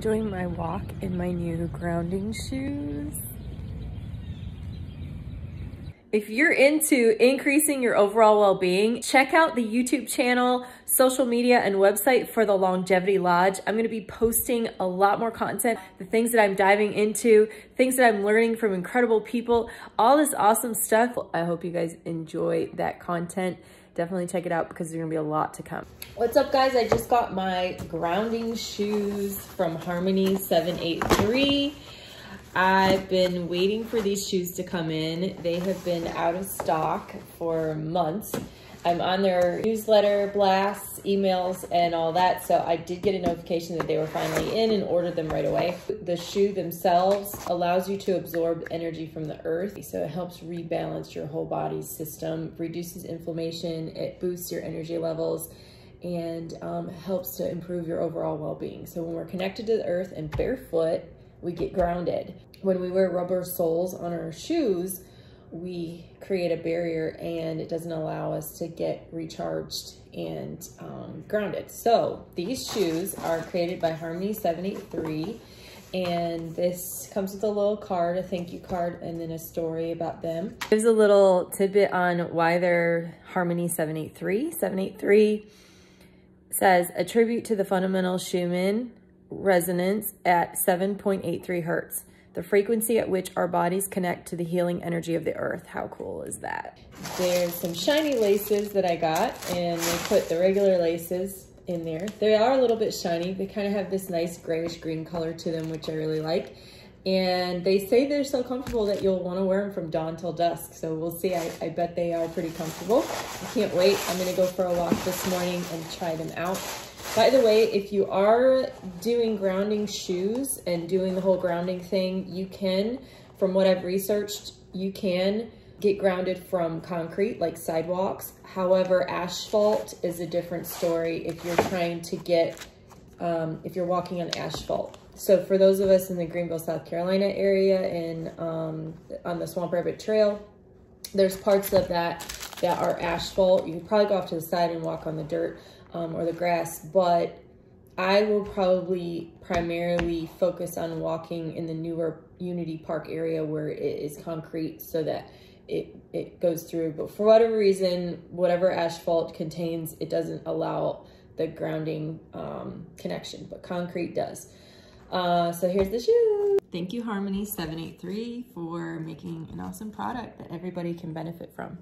enjoying my walk in my new grounding shoes. If you're into increasing your overall well-being, check out the YouTube channel, social media, and website for the Longevity Lodge. I'm gonna be posting a lot more content, the things that I'm diving into, things that I'm learning from incredible people, all this awesome stuff. I hope you guys enjoy that content. Definitely check it out because there's gonna be a lot to come. What's up guys? I just got my grounding shoes from Harmony 783. I've been waiting for these shoes to come in. They have been out of stock for months. I'm on their newsletter, blasts, emails, and all that. So I did get a notification that they were finally in and ordered them right away. The shoe themselves allows you to absorb energy from the earth. So it helps rebalance your whole body's system, reduces inflammation, it boosts your energy levels, and um, helps to improve your overall well-being. So when we're connected to the earth and barefoot, we get grounded. When we wear rubber soles on our shoes, we create a barrier and it doesn't allow us to get recharged and um, grounded. So these shoes are created by Harmony 783 and this comes with a little card, a thank you card, and then a story about them. There's a little tidbit on why they're Harmony 783. 783 says, a tribute to the fundamental Schumann resonance at 7.83 hertz, the frequency at which our bodies connect to the healing energy of the earth. How cool is that? There's some shiny laces that I got, and they put the regular laces in there. They are a little bit shiny. They kind of have this nice grayish green color to them, which I really like. And they say they're so comfortable that you'll want to wear them from dawn till dusk. So we'll see. I, I bet they are pretty comfortable. I can't wait. I'm going to go for a walk this morning and try them out. By the way, if you are doing grounding shoes and doing the whole grounding thing, you can, from what I've researched, you can get grounded from concrete like sidewalks. However, asphalt is a different story if you're trying to get, um, if you're walking on asphalt. So for those of us in the Greenville, South Carolina area and um, on the Swamp Rabbit Trail, there's parts of that that are asphalt. You can probably go off to the side and walk on the dirt um, or the grass, but I will probably primarily focus on walking in the newer Unity Park area where it is concrete so that it, it goes through. But for whatever reason, whatever asphalt contains, it doesn't allow the grounding um, connection, but concrete does. Uh, so here's the shoe. Thank you Harmony 783 for making an awesome product that everybody can benefit from.